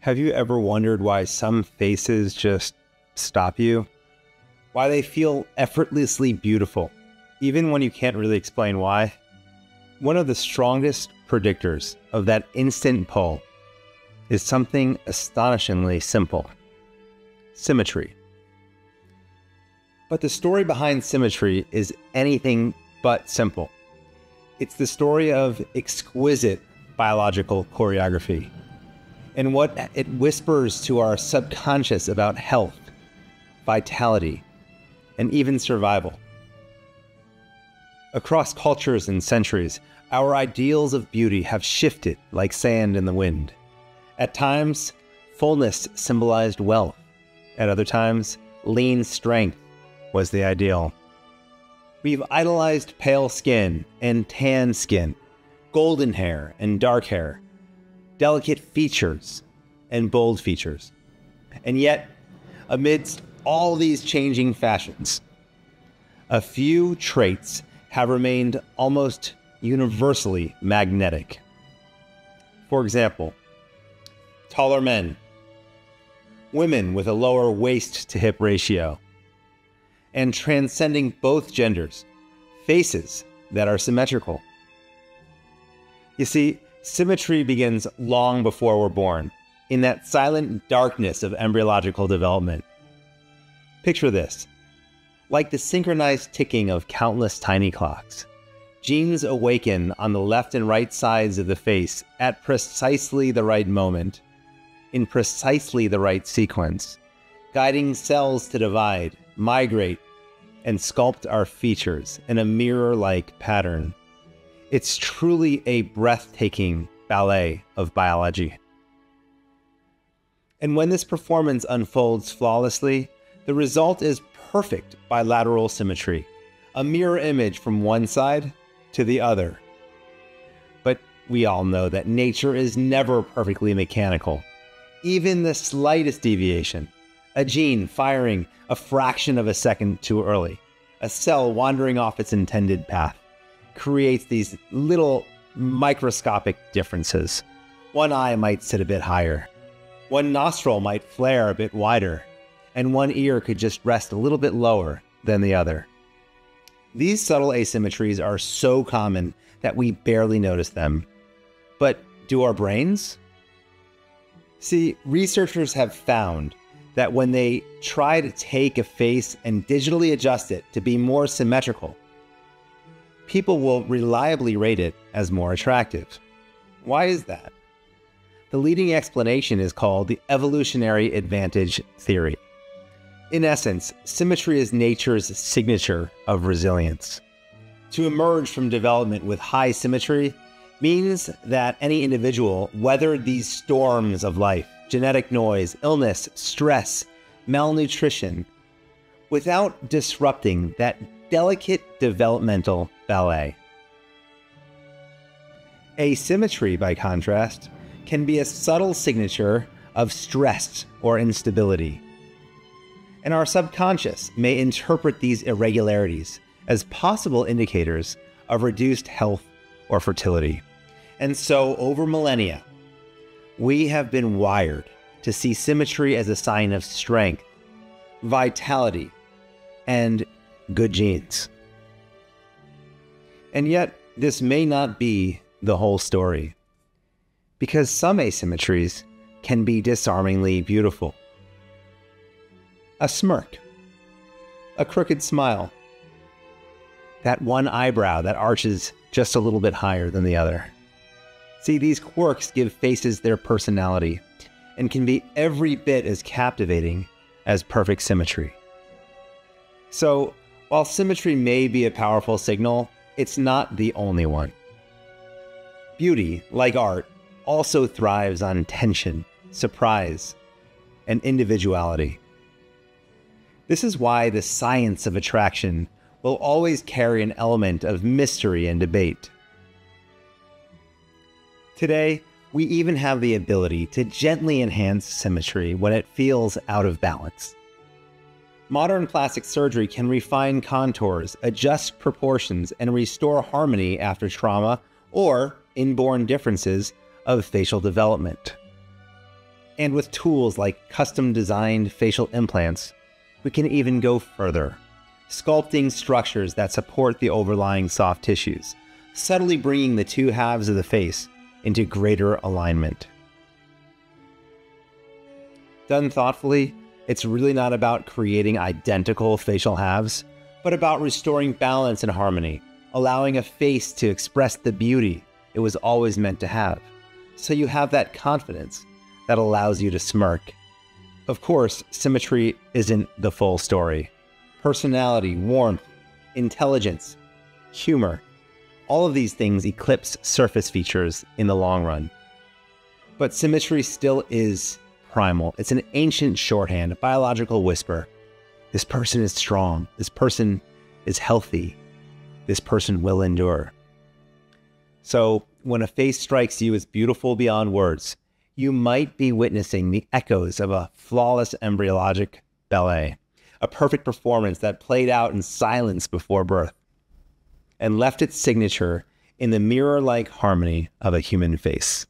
Have you ever wondered why some faces just stop you? Why they feel effortlessly beautiful, even when you can't really explain why? One of the strongest predictors of that instant pull is something astonishingly simple symmetry. But the story behind symmetry is anything but simple. It's the story of exquisite biological choreography and what it whispers to our subconscious about health, vitality, and even survival. Across cultures and centuries, our ideals of beauty have shifted like sand in the wind. At times, fullness symbolized wealth. At other times, lean strength was the ideal. We've idolized pale skin and tan skin, golden hair and dark hair, delicate features and bold features. And yet, amidst all these changing fashions, a few traits have remained almost universally magnetic. For example, taller men, women with a lower waist to hip ratio, and transcending both genders, faces that are symmetrical. You see, symmetry begins long before we're born, in that silent darkness of embryological development. Picture this like the synchronized ticking of countless tiny clocks. Genes awaken on the left and right sides of the face at precisely the right moment, in precisely the right sequence, guiding cells to divide, migrate, and sculpt our features in a mirror like pattern. It's truly a breathtaking ballet of biology. And when this performance unfolds flawlessly, the result is perfect bilateral symmetry, a mirror image from one side to the other. But we all know that nature is never perfectly mechanical. Even the slightest deviation, a gene firing a fraction of a second too early, a cell wandering off its intended path, creates these little microscopic differences. One eye might sit a bit higher, one nostril might flare a bit wider, and one ear could just rest a little bit lower than the other. These subtle asymmetries are so common that we barely notice them. But do our brains? See, researchers have found that when they try to take a face and digitally adjust it to be more symmetrical, people will reliably rate it as more attractive. Why is that? The leading explanation is called the evolutionary advantage theory. In essence, symmetry is nature's signature of resilience. To emerge from development with high symmetry means that any individual weathered these storms of life genetic noise, illness, stress, malnutrition without disrupting that delicate developmental ballet. Asymmetry, by contrast, can be a subtle signature of stress or instability and our subconscious may interpret these irregularities as possible indicators of reduced health or fertility. And so, over millennia, we have been wired to see symmetry as a sign of strength, vitality, and good genes. And yet, this may not be the whole story, because some asymmetries can be disarmingly beautiful a smirk, a crooked smile, that one eyebrow that arches just a little bit higher than the other. See, these quirks give faces their personality and can be every bit as captivating as perfect symmetry. So, while symmetry may be a powerful signal, it's not the only one. Beauty, like art, also thrives on tension, surprise, and individuality. This is why the science of attraction will always carry an element of mystery and debate. Today, we even have the ability to gently enhance symmetry when it feels out of balance. Modern plastic surgery can refine contours, adjust proportions, and restore harmony after trauma or inborn differences of facial development. And with tools like custom designed facial implants, we can even go further, sculpting structures that support the overlying soft tissues, subtly bringing the two halves of the face into greater alignment. Done thoughtfully, it's really not about creating identical facial halves, but about restoring balance and harmony, allowing a face to express the beauty it was always meant to have. So you have that confidence that allows you to smirk. Of course, symmetry isn't the full story. Personality, warmth, intelligence, humor, all of these things eclipse surface features in the long run. But symmetry still is primal. It's an ancient shorthand, a biological whisper. This person is strong. This person is healthy. This person will endure. So, when a face strikes you as beautiful beyond words, you might be witnessing the echoes of a flawless embryologic ballet, a perfect performance that played out in silence before birth and left its signature in the mirror like harmony of a human face.